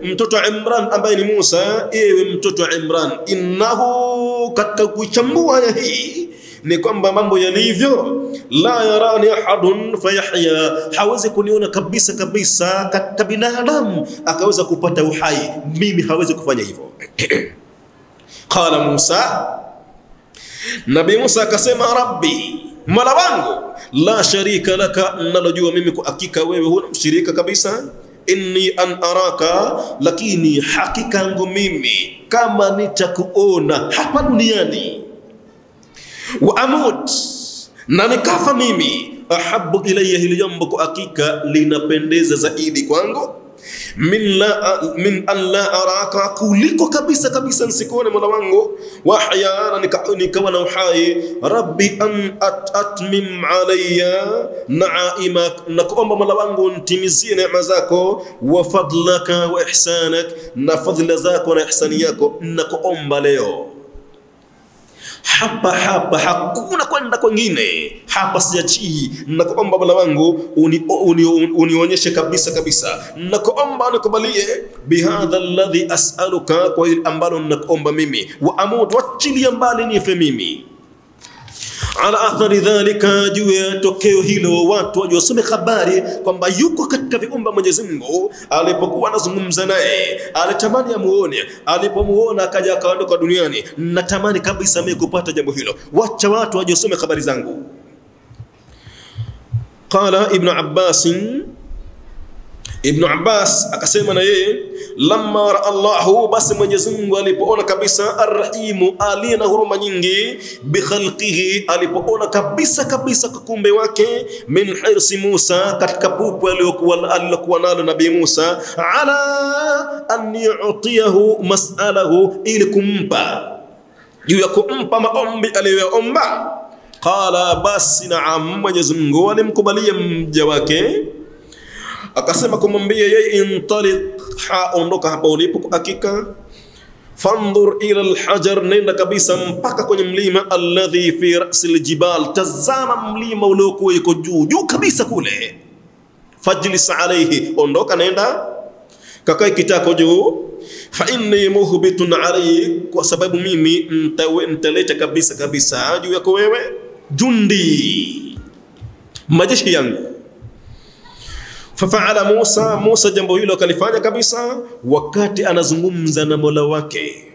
mtoto Imran ambaye ni Musa, ewe mtoto Imran, innahu, katika kuchambua ya hii ni kwamba mambo yalivyo, la yarani ahadun fayahya, hawezi kuniona kabisa kabisa katika binadamu akaweza kupata uhai, mimi hawezi kufanya hivyo. Qala Musa Nabii Musa akasema, rabbi, mola wangu, la sharika laka, nalojua mimi kwa hakika wewe huna mshirika kabisa. Inni an araka, lakini hakika yangu mimi kama nitakuona hapa duniani, wa amut, na nikafa mimi, ahabu ilayya, hili jambo kwa hakika linapendeza zaidi kwangu min, la, min an la araka, kuliko kabisa kabisa nsikuone mola wangu. Wahyana, nikawa nika na uhai. Rabbi an at, atmim alayya naaimak, nakuomba mola wangu ntimizie neema zako, wa fadlaka wa ihsanak, na fadhila zako na ihsani yako, nakuomba leo hapa hapa, hakuna kwenda kwengine. Hapa, siachii. Nakuomba mola wangu unionyeshe uni, uni kabisa kabisa, nakuomba nikubalie, bihadha alladhi as'aluka, kwa hili ambalo nakuomba mimi, wa amut, wachilia mbali nife mimi ala athari dhalika, juu ya tokeo hilo, watu waje wasome habari kwamba yuko katika viumba Mwenyezi Mungu. Alipokuwa anazungumza naye, alitamani amuone, alipomuona akaja akaondoka duniani. Natamani kabisa mimi kupata jambo hilo, wacha watu waje wasome habari zangu. Qala Ibn Abbas, Ibnu Abbas akasema na yeye lamma raa Allahu, basi Mwenyezi Mungu alipoona kabisa arrahimu, aliye na huruma nyingi, bikhalqihi, alipoona kabisa kabisa kwa kumbe wake, min hirsi Musa, katika pupu aliyokuwa alilokuwa nalo Nabii Musa, ala an yu'tiyahu mas'alahu, ili kumpa juu ya kumpa maombi aliyoyaomba. Qala, basi naam, Mwenyezi Mungu alimkubalia mja wake akasema kumwambia yeye, intaliq, ha, ondoka hapa ulipo, hakika. Fandhur ila alhajar, nenda kabisa mpaka kwenye mlima alladhi fi rasi ljibal, tazama mlima uliokuwa iko juu juu kabisa kule. Fajlis alayhi, ondoka nenda. Kakae kitako juu. Fa inni muhbitun alaik, kwa sababu mimi nitaleta kabisa kabisa. Juu yako wewe jundi, majeshi yangu Fafaala Musa, Musa jambo hilo akalifanya kabisa, wakati anazungumza na Mola wake.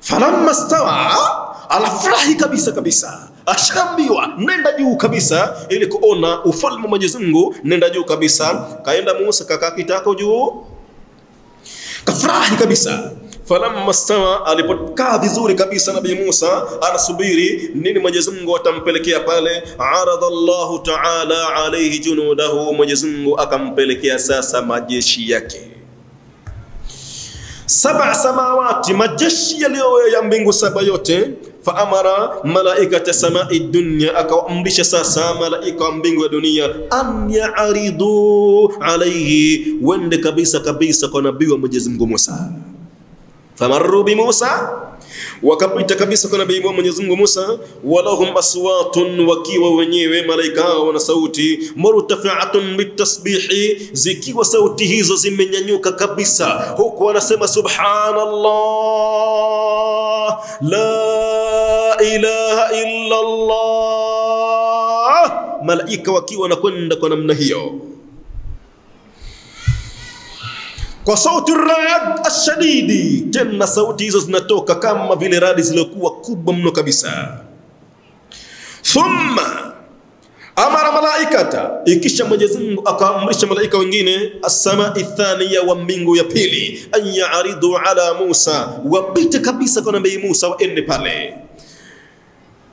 Falamma stawa, alafurahi kabisa kabisa, ashaambiwa nenda juu kabisa, ili kuona ufalme wa Mwenyezi Mungu, nenda juu kabisa. Kaenda Musa kakaa kitako juu, kafurahi kabisa. Falamma stawa, alipokaa vizuri kabisa, Nabii Musa anasubiri nini Mwenyezi Mungu atampelekea pale. Arada Allahu taala alayhi junudahu, Mwenyezi Mungu akampelekea sasa majeshi yake saba samawati, majeshi yaliyo ya mbingu saba yote. Faamara malaikata samai dunya, akawaamrisha sasa malaika wa mbingu ya dunia an yaaridu alayhi, wende kabisa kabisa kwa nabii wa Mwenyezi Mungu Musa famarru bi Musa, wakapita kabisa kwa nabii Mwenyezi Mungu Musa. Walahum aswatun, wakiwa wenyewe malaika hao wana sauti. Murtafiatun bitasbihi, zikiwa sauti hizo zimenyanyuka kabisa, huku wanasema subhanallah la ilaha illa Allah, malaika wakiwa wanakwenda kwa namna hiyo kwa sauti rad ashadidi, tena sauti hizo zinatoka kama vile radi zilizokuwa kubwa mno kabisa. Thumma amara malaikata, ikisha Mwenyezi Mungu akaamrisha malaika wengine assamai thaniya, wa mbingu ya pili, an yaridu ala Musa, wapite kabisa kwa nabii Musa, waende pale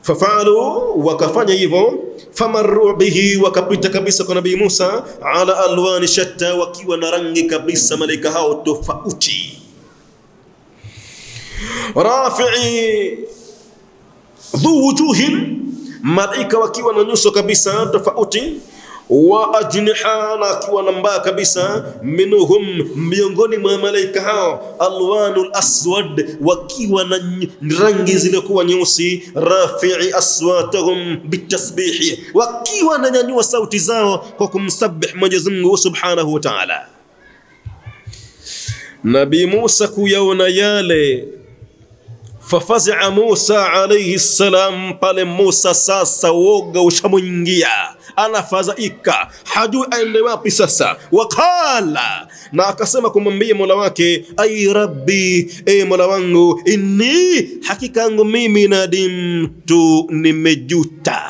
fafalu wakafanya hivyo, famarru bihi, wakapita kabisa kwa nabii Musa, ala alwani shatta, wakiwa na rangi kabisa malaika hao tofauti. Rafi'i dhu wujuhin, malaika wakiwa na nyuso kabisa tofauti wa ajnihana, akiwa na mbaa kabisa, minhum miongoni mwa malaika hao, alwanul aswad, wakiwa na rangi zilizokuwa nyeusi, rafi'i aswatahum bitasbihi, wakiwa na nyanyua sauti zao kwa kumsabih Mwenyezi Mungu subhanahu wa ta'ala. Nabii Musa kuyaona yale fafazia Musa alayhi salam, pale Musa sasa woga ushamwingia, anafadhaika, hajui aende wapi sasa. Waqala, na akasema kumwambia mola wake, ai rabbi, e mola wangu, inni, hakika yangu mimi nadimtu, nimejuta,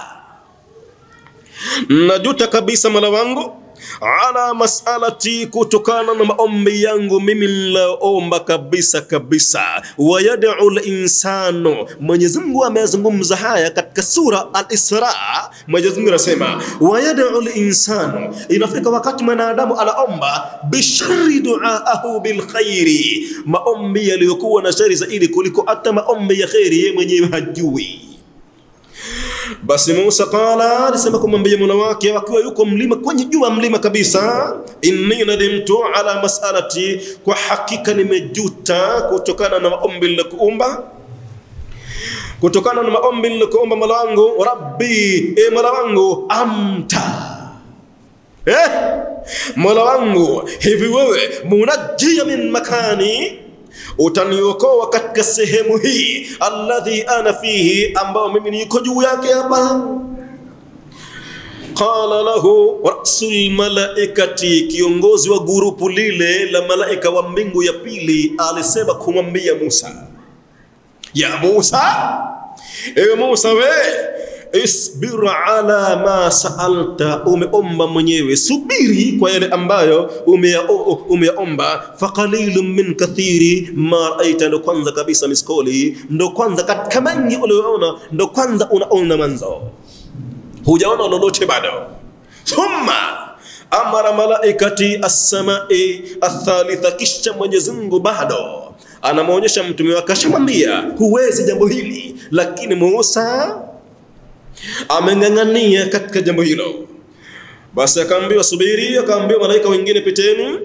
najuta kabisa mola wangu ala masalati, kutokana na maombi yangu mimi nilaomba kabisa kabisa. Wayad'u linsanu, Mwenyezi Mungu ameyazungumza haya katika sura Al-Isra. Mwenyezi Mungu anasema wayad'u linsanu, inafika wakati mwanadamu anaomba bishari duaahu bilkhairi, maombi yaliyokuwa na shari zaidi kuliko hata maombi ya kheri, yeye mwenyewe hajui. Basi Musa qala, alisema kumwambia mola wake akiwa yuko mlima kwenye juu ya mlima kabisa, inni nadimtu ala masalati, kwa hakika nimejuta kutokana na maombi nilikuomba kutokana na maombi nilikuomba mola wangu. Rabbi, e mola wangu, amta eh, mola wangu, hivi wewe munajia min makani utaniokoa katika sehemu hii alladhi ana fihi, ambao mimi niko juu yake hapa. Qala lahu rasul malaikati, kiongozi wa gurupu lile la malaika wa mbingu ya pili, alisema kumwambia Musa, ya Musa, ewe Musa, we isbir ala ma saalta, umeomba mwenyewe, subiri kwa yale ambayo umeyaomba. Faqalilun min kathiri ma raita, ndo kwanza kabisa miskoli, ndo kwanza katika mengi ulioona, ndo kwanza unaona mwanzo, hujaona lolote bado. Thumma amara malaikati assamai athalitha, kisha Mwenyezi Mungu bado. Anamwonyesha mtume wake, ashamwambia huwezi jambo hili, lakini Musa ameng'ang'ania katika jambo hilo basi akaambiwa subiri akaambiwa malaika wengine piteni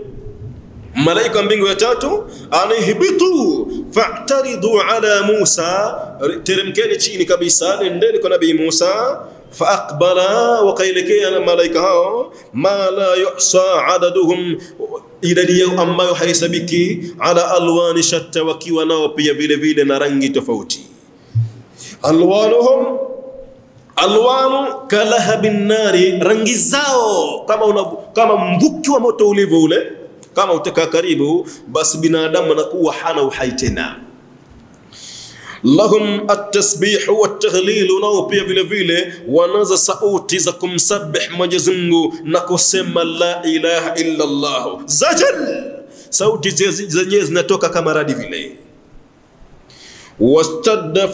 malaika mbingu ya tatu anihbitu fa'taridu ala Musa. Teremkeni chini kabisa nendeni kwa nabii Musa. Faaqbala wakaelekea malaika hao. Ma la yuhsa adaduhum idadi yao ambayo haisabiki ala alwani shatta wakiwa nao pia vile vile na rangi tofauti. Alwanuhum alwanu kalahabin nari, rangi zao. Kama una, kama mvuki wa moto ulivyo ule, kama utakaa karibu, basi binadamu anakuwa hana uhai tena. Lahum at-tasbih wa at-tahlil, nao pia vile vile wanaza sauti za kumsabih Mwenyezi Mungu na kusema la ilaha illa Allah zajal, sauti zenyewe zinatoka kama radi vile. Wastadda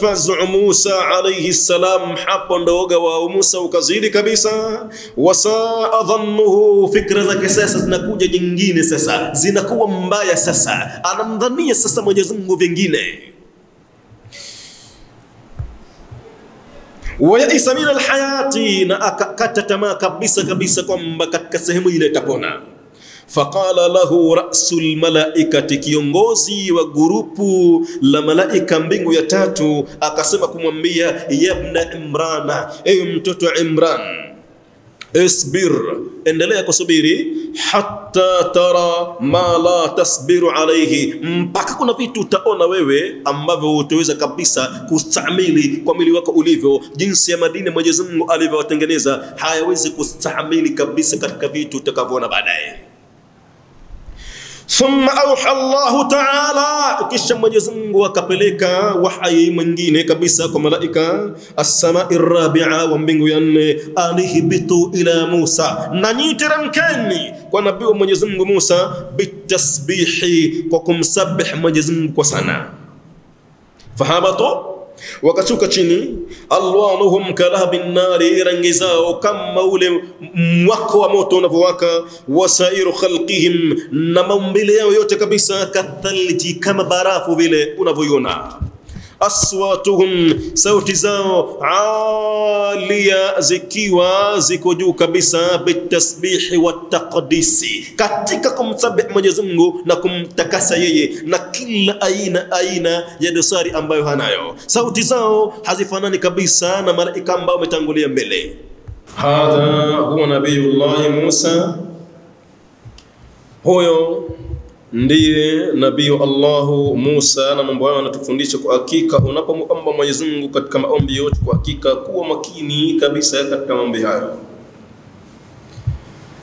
Musa alayhi salam, hapo ndo uoga wa Musa ukazidi kabisa. Wasaa dhannuhu, fikra zake sasa zinakuja nyingine, sasa zinakuwa mbaya, sasa anamdhania sasa Mwenyezi Mungu vingine wayaisa min alhayati, na akakata tamaa kabisa kabisa kwamba katika sehemu ile itapona. Faqala lahu rasul malaikati, kiongozi wa gurupu la malaika mbingu ya tatu akasema kumwambia, yabna Imrana, ewe mtoto Imran, isbir, endelea kusubiri hatta tara ma la tasbiru alayhi, mpaka kuna vitu utaona wewe ambavyo utaweza kabisa kustahimili kwa mwili wako ulivyo, jinsi ya madini Mwenyezi Mungu alivyowatengeneza hayawezi kustahimili kabisa katika vitu utakavyoona baadaye. ثم أوحى الله تعالى. كش مجزم وكبليكا وحي منجيني كبسا كملائكا. السماء الرابعة ومبنغو يني. آله بيتو إلى موسى. نانيترم كني ونبيو مجزم موسى. بالتسبيح. وكم سبح مجزم كسنا فهبطوا wakashuka chini, alwanuhum kalahabin nari, rangi zao kama ule mwako wa moto unavyowaka, wasairu khalqihim, na maumbile yao yote kabisa, kathalji, kama barafu vile unavyoiona aswatuhum, sauti zao alia, zikiwa ziko juu kabisa, bitasbihi wa taqdisi, katika kumsabih Mwenyezi Mungu na kumtakasa yeye na kila aina aina ya dosari ambayo hanayo. Sauti zao hazifanani kabisa na malaika ambao wametangulia mbele. Hadha huwa nabiyullahi Musa, huyo ndiye nabii Allahu Musa, na mambo hayo anatufundisha kwa hakika, unapomwomba Mwenyezi Mungu katika maombi yote, kwa hakika kuwa makini kabisa katika maombi hayo.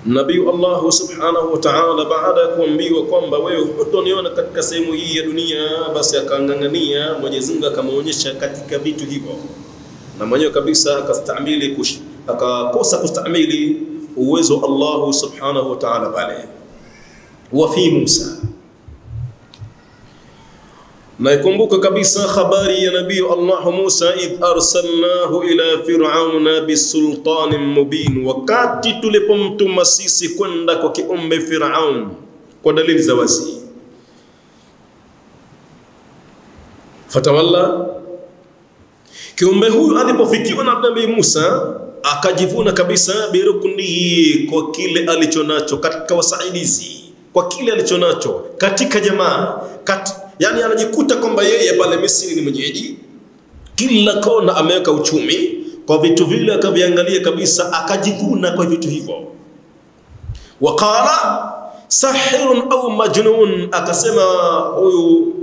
Nabii Allahu subhanahu wa ta'ala, baada ya kuambiwa kwamba wewe hutoniona katika sehemu hii ya dunia, basi akang'ang'ania, Mwenyezi Mungu akamwonyesha katika vitu hivyo, na mwenyewe kabisa akastahimili, akakosa kustamili uwezo Allahu subhanahu wa ta'ala pale wa fi Musa. Naikumbuka kabisa habari ya nabii Allah Musa, idh arsalnahu ila firauna bisultanin mubin, wakati tulipomtuma sisi kwenda kwa kiumbe Firaun kwa dalili za wazi. Fatawalla, kiumbe huyu alipofikiwa na nabii Musa akajivuna kabisa biruknihi, kwa kile alichonacho katika wasaidizi kwa kile alichonacho katika jamaa kat, yani anajikuta kwamba yeye pale Misri ni mwenyeji, kila kona ameweka uchumi kwa vitu vile, akaviangalia kabisa, akajikuna kwa vitu hivyo. Waqala sahirun au majnun, akasema huyu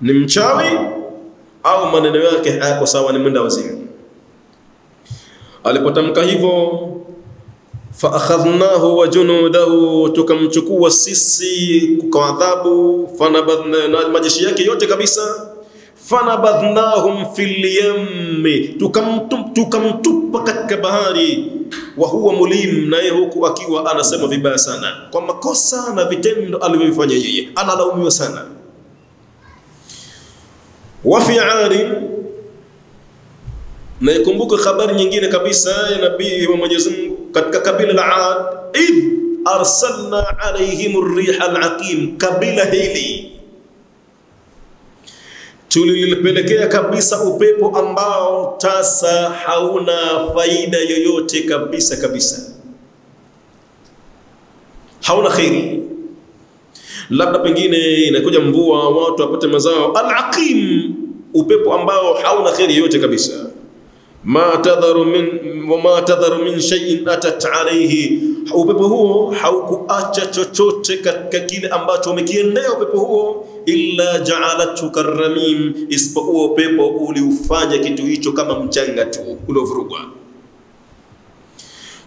ni mchawi au maneno yake hayako sawa, ni mwenda wazimu. Alipotamka hivyo faakhadhnahu wa junudahu, tukamchukua sisi kwa adhabu, fanabadhna majeshi yake yote kabisa. fanabadhnahum fil yammi, tukamtupa katika bahari, wa huwa mulim, naye huku akiwa anasema vibaya sana kwa makosa na vitendo alivyofanya yeye, analaumiwa sana. Wa fi adi, na ikumbuke habari nyingine kabisa ya nabii wa Mwenyezi Mungu katika kabila la Ad, idh arsalna alaihim riha alaqim, kabila hili tulilipelekea kabisa upepo ambao tasa hauna faida yoyote kabisa kabisa, hauna kheri. Labda pengine inakuja mvua watu wapate mazao. Alaqim, upepo ambao hauna kheri yoyote kabisa. Ma tadharu min wama tadharu min shay'in atat alayhi, upepo huo haukuacha chochote katika kile ambacho umekiendea upepo huo illa ja'alathu karramim, isipokuwa upepo uliufanya kitu hicho kama mchanga tu uliovurugwa.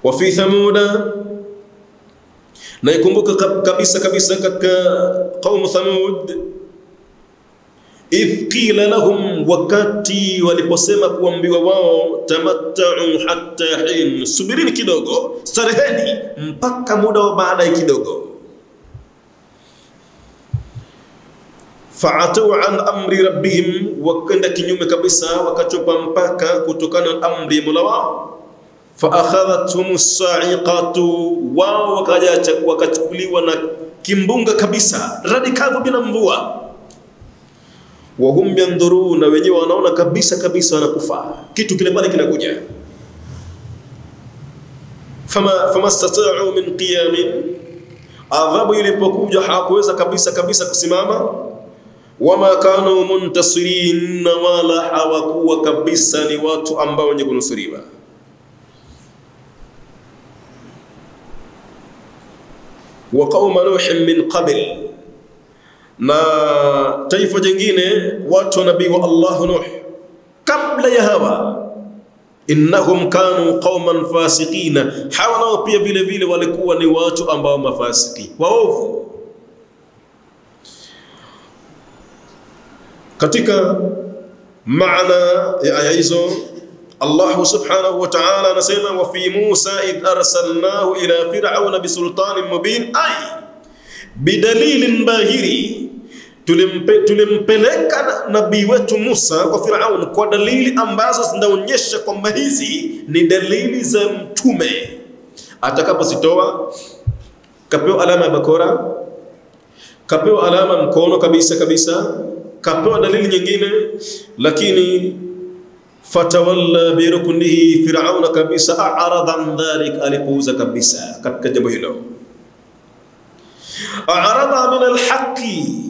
Wa fi thamuda, na ikumbuka kabisa kabisa katika qaumu Thamud, idh qila lahum, wakati waliposema kuambiwa wao, tamattau hatta hin, subirini kidogo, stareheni mpaka muda wa baadaye kidogo faatau an amri rabbihim, wakenda kinyume kabisa, wakachopa mpaka kutokana na amri Mola wao. Faakhadhathum saiqatu, wao wakaja wakachukuliwa na kimbunga kabisa, radikavu bila mvua. Wahum yandhuruna, wenyewe wanaona kabisa kabisa wanakufaa kitu kile pale kinakuja. Fama fama stata'u min qiyamin, adhabu ilipokuja hawakuweza kabisa kabisa kusimama wama kanu muntasirin, na wala hawakuwa kabisa ni watu ambao wenye kunusuriwa. wa qauma nuhin min qabl, na taifa jingine watu wa nabii wa Allah Nuh. Kabla ya hawa, innahum kanu qauman fasiqina, hawa nao pia vile vile walikuwa ni watu ambao mafasiki waovu. Katika maana ya aya hizo Allah subhanahu wa ta'ala anasema wa fi Musa id arsalnahu ila fir'auna bisultanin mubin. Ay bidalilin bahiri tulimpe, tulimpeleka nabii wetu Musa kwa Firaun kwa dalili ambazo zinaonyesha kwamba hizi ni dalili za mtume atakapozitoa kapewa alama ya bakora kapewa alama mkono kabisa kabisa kapewa dalili nyingine, lakini fatawalla biruknihi, Firauna kabisa a'rada an dhalik, alipuuza kabisa katika jambo hilo. A'rada min alhaqi,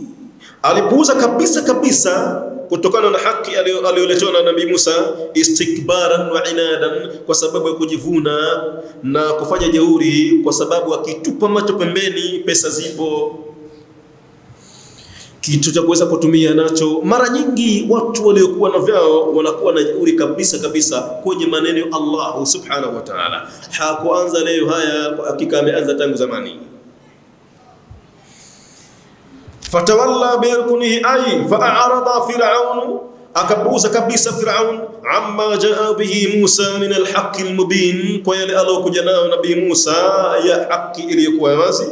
alipuuza kabisa kabisa kutokana na haki aliyoletewa na Nabii Musa, istikbaran wa inadan, kwa sababu ya kujivuna na kufanya jeuri, kwa sababu akitupa macho pembeni, pesa zipo kitu cha kuweza kutumia nacho. Mara nyingi watu waliokuwa na vyao wanakuwa na jeuri kabisa kabisa kwenye maneno ya Allah subhanahu wa ta'ala. Hakuanza leo haya, hakika ameanza tangu zamani. Fatawalla birkunihi ay fa'arada fir'aun, akapuuza kabisa Firaun amma jaa bihi Musa min alhaqi almubin, kwa yale alokuja nayo Nabii Musa ya haki iliyokuwa wazi.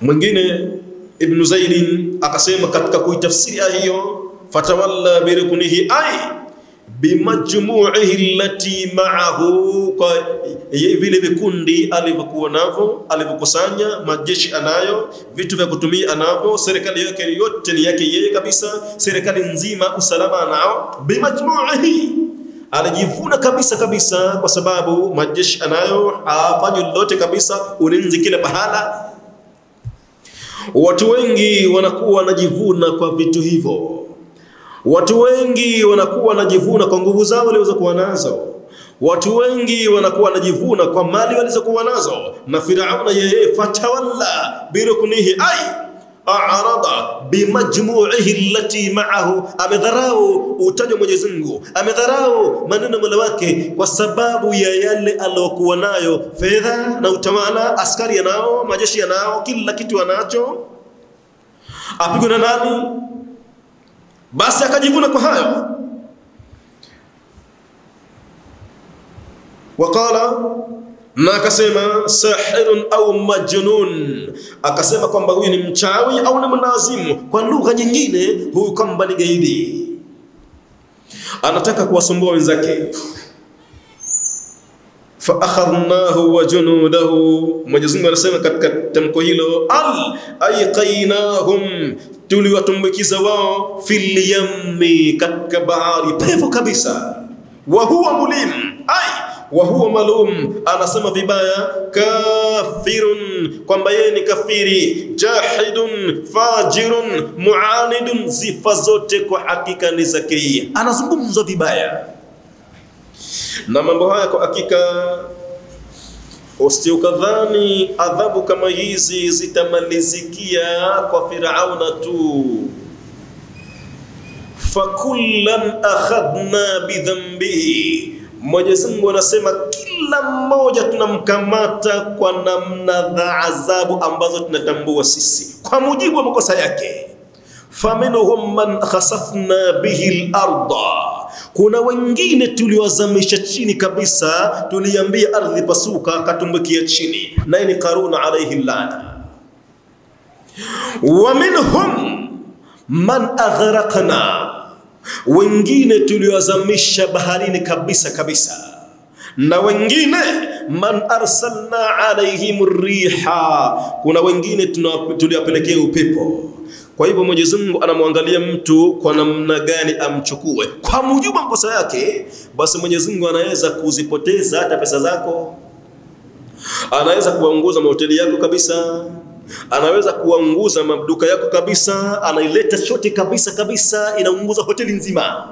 Mwingine Ibn Zaidin akasema katika kuitafsiri hiyo, fatawalla birukunihi ay bimajmu'ihi allati ma'ahu, kwa vile vikundi alivyokuwa navyo, alivyokusanya majeshi anayo, vitu vya kutumia anavyo, serikali yake yote ni yake yeye kabisa, serikali nzima usalama anao. Bimajmu'ihi, alijivuna kabisa kabisa, kwa sababu majeshi anayo, hafanyi lolote kabisa, ulinzi kila pahala Watu wengi wanakuwa wanajivuna kwa vitu hivyo. Watu wengi wanakuwa wanajivuna kwa nguvu zao walizokuwa nazo. Watu wengi wanakuwa wanajivuna kwa mali walizokuwa nazo. Na Firauna yeye fatawalla biruknihi ai arada bimajmuihi allati ma'ahu, amedharau utajwa Mwenyezi Mungu, amedharau maneno Mola wake kwa sababu ya yale aliyokuwa nayo, fedha na utawala, askari yanao, majeshi yanao, kila kitu anacho, apigwe na nani? Basi akajivuna kwa hayo. Waqala na akasema sahirun au majnun, akasema kwamba huyu ni mchawi au ni mnazimu. Kwa lugha nyingine, huyu kwamba ni gaidi, anataka kuwasumbua wenzake. Fa akharnahu wa junudahu, Mwenyezi Mungu anasema katika tamko hilo, al ayqainahum, tuliwatumbukiza wao fil yammi, katika bahari pevu kabisa, wa huwa mulim ay wa huwa malum, anasema vibaya, kafirun, kwamba yeye ni kafiri, jahidun, fajirun, muanidun, sifa zote kwa hakika ni zake yeye, anazungumzwa vibaya. Na mambo haya kwa hakika usiukadhani adhabu kama hizi zitamalizikia kwa Firauna tu. Fakullan akhadna bidhambihi. Mwenyezi Mungu anasema kila mmoja tunamkamata kwa namna za adhabu ambazo tunatambua sisi. Kwa mujibu wa makosa yake. faminhum man khasafna bihi al-ardha, kuna wengine tuliwazamisha chini kabisa, tuliambia ardhi pasuka, akatumbukia chini, naye ni Karuna alayhi lana. wa minhum man aghraqna wengine tuliwazamisha baharini kabisa kabisa, na wengine man arsalna alaihim riha, kuna wengine tuliwapelekea upepo. Kwa hivyo Mwenyezi Mungu anamwangalia mtu kwa namna gani amchukue. Kwa mujibu wa makosa yake, basi Mwenyezi Mungu anaweza kuzipoteza hata pesa zako, anaweza kuwaunguza mahoteli yako kabisa. Anaweza kuanguza maduka yako kabisa, anaileta shoti kabisa kabisa, inaunguza hoteli nzima,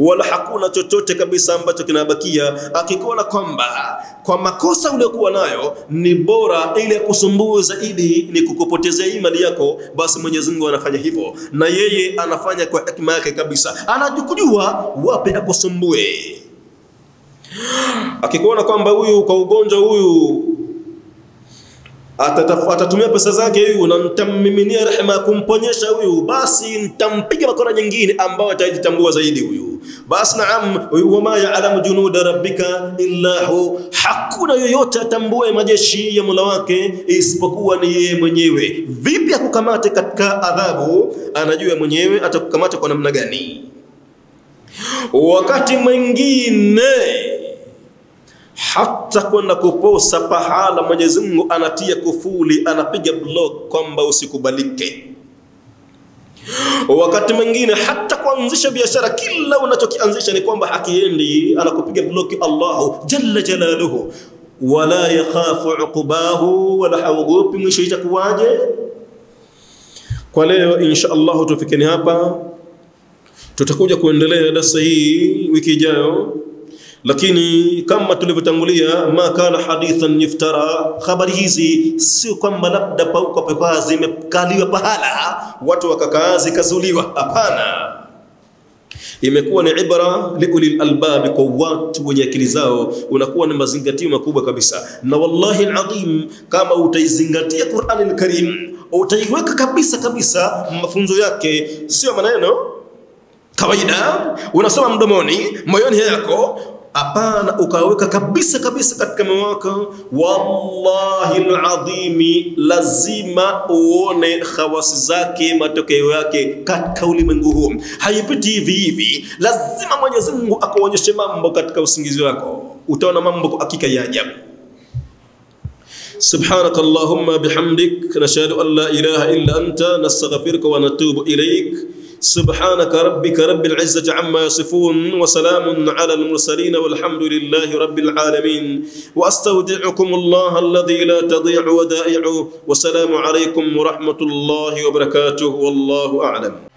wala hakuna chochote kabisa ambacho kinabakia, akikuona kwamba kwa makosa uliokuwa nayo ni bora ili akusumbue zaidi ni kukupotezea hii mali yako, basi Mwenyezi Mungu anafanya hivyo, na yeye anafanya kwa hekima yake kabisa, anajukujua wapi akusumbue. Akikuona kwamba huyu kwa ugonjwa huyu atatumia pesa zake huyu na nitammiminia rehema ya kumponyesha huyu, basi nitampiga makora nyingine ambayo atajitambua zaidi huyu. Basi naam, wama yaalamu junuda rabbika illa hu, hakuna yoyote atambue majeshi ya Mola wake isipokuwa ni yeye mwenyewe. Vipi akukamate katika adhabu? Anajua mwenyewe atakukamata kwa namna gani. Wakati mwingine hata kwenda kuposa pahala Mwenyezi Mungu anatia kufuli, anapiga blog kwamba usikubalike. Wakati mwingine hata kuanzisha biashara, kila unachokianzisha ni kwamba hakiendi, anakupiga blog Allahu jalla jalaluhu, wala yakhafu uqubahu, wala haogopi mwisho itakuwaje. Kwa leo insha Allahu tufikeni hapa, tutakuja kuendelea darasa hii wiki ijayo lakini kama tulivyotangulia, ma kana hadithan yuftara, habari hizi sio kwamba labda pauko pepa zimekaliwa pahala watu wakakaa zikazuliwa. Hapana, imekuwa ni ibra liulil albabi, kwa watu wenye akili zao, unakuwa na mazingatio makubwa kabisa. Na wallahi alazim, kama utaizingatia Qur'an alkarim, utaiweka kabisa kabisa mafunzo yake, sio maneno kawaida unasoma mdomoni, moyoni yako Hapana, ukaweka kabisa kabisa katika moyo wako. Wallahi alazimi, lazima uone khawasi zake, matokeo yake katika ulimwengu huu. Haipiti hivi hivi, lazima Mwenyezi Mungu akuonyeshe mambo katika usingizi wako, utaona mambo kwa hakika ya ajabu. سبحانك اللهم بحمدك نشهد أن لا إله إلا أنت نستغفرك ونتوب إليك سبحانك ربك رب العزة عما يصفون وسلام على المرسلين والحمد لله رب العالمين. وأستودعكم الله الذي لا تضيع ودائعه. والسلام عليكم ورحمة الله وبركاته. والله أعلم.